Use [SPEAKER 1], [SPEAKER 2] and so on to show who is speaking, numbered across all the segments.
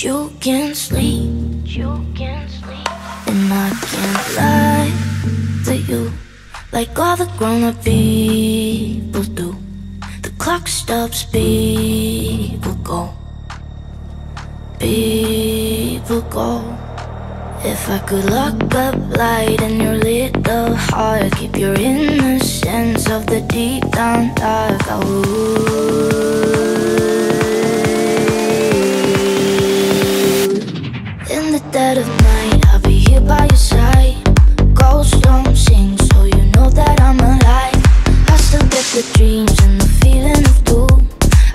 [SPEAKER 1] You can't sleep, you can't sleep. And I can't lie to you like all the grown up people do. The clock stops, people go. People go. If I could lock up light in your little heart, keep your innocence of the deep down dark. I would. dead of night. I'll be here by your side. Ghosts don't sing So you know that I'm alive. I still get the dreams And the feeling of doom.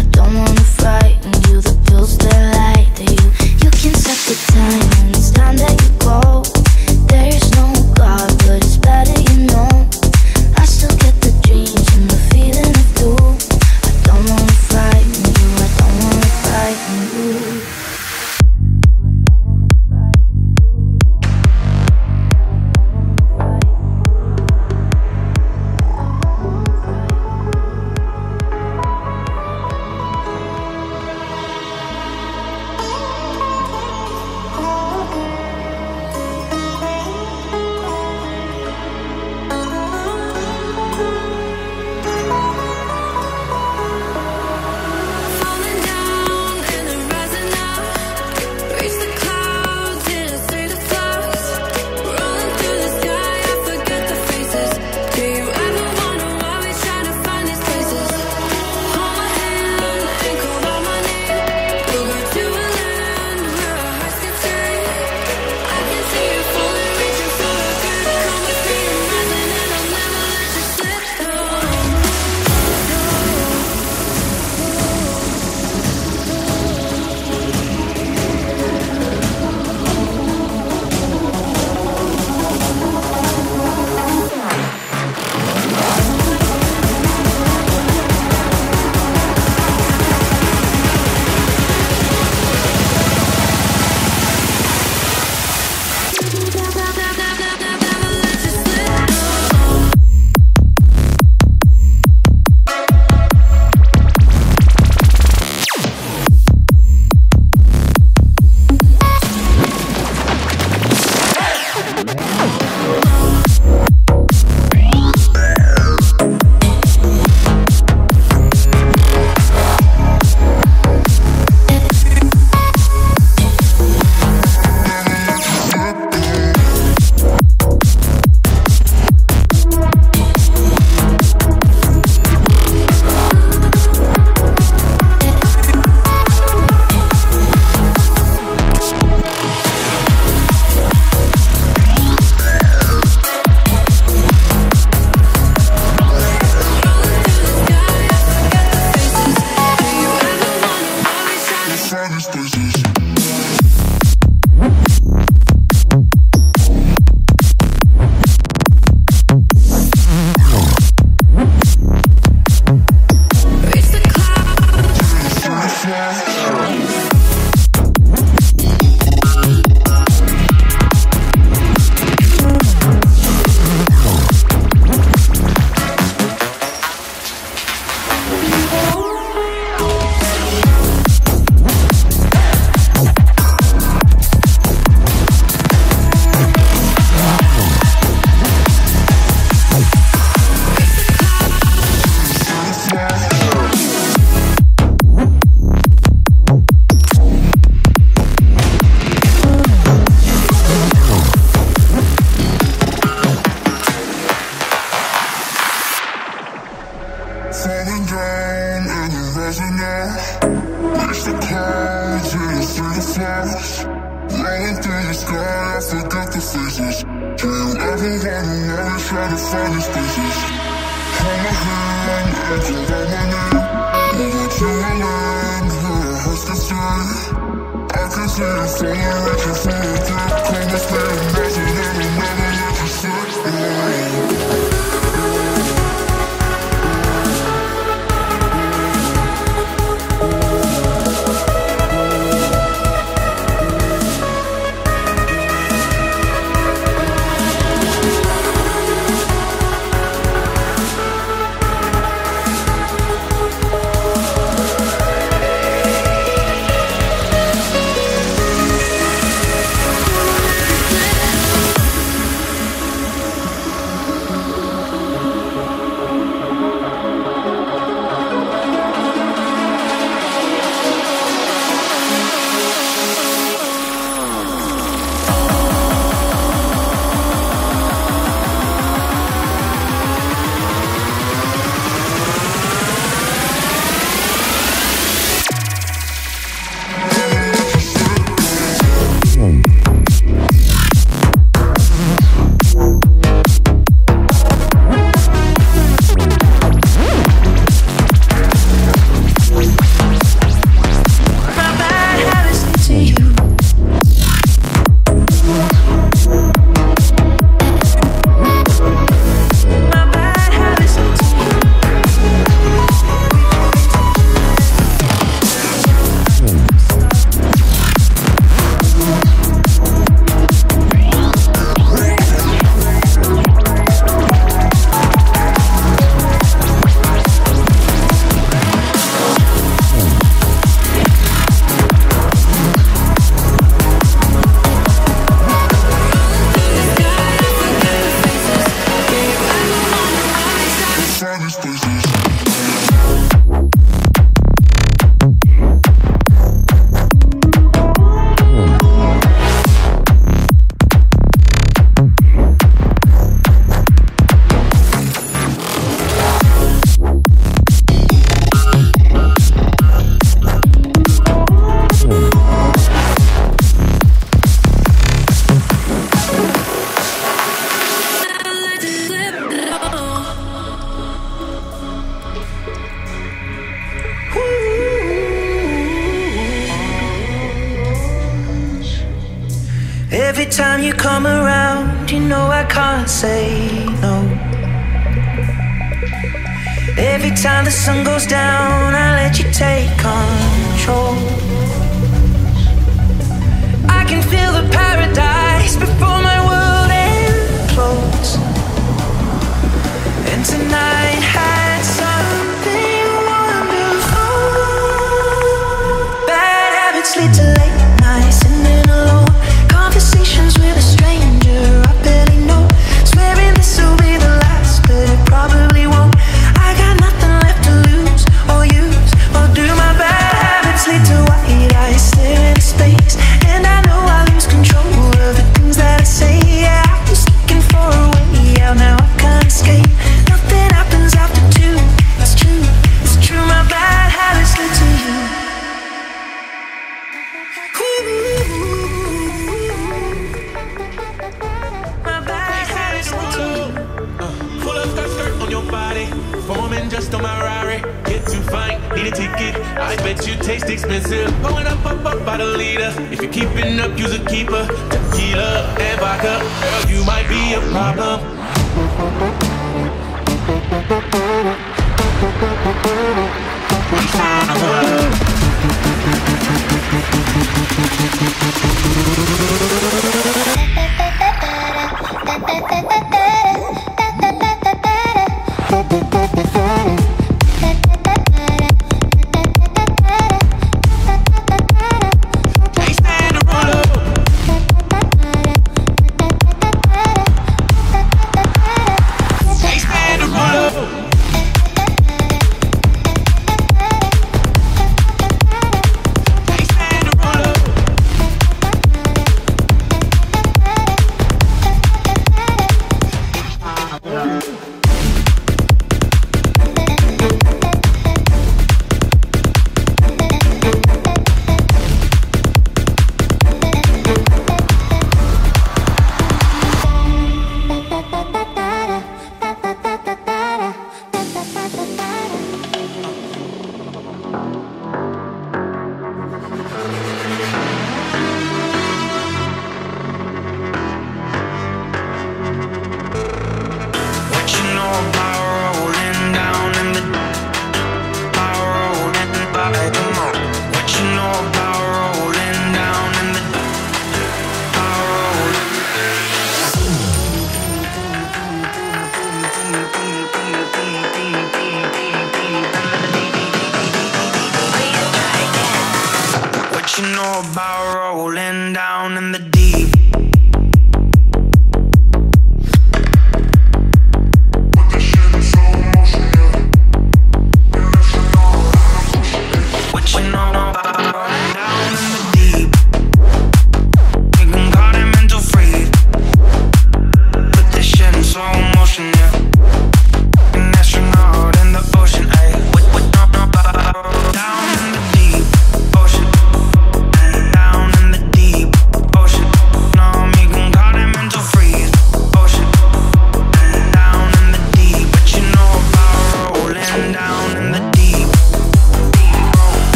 [SPEAKER 1] I don't wanna frighten you The pills that light to you. You can set the time.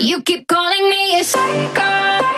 [SPEAKER 2] You keep calling me a psycho.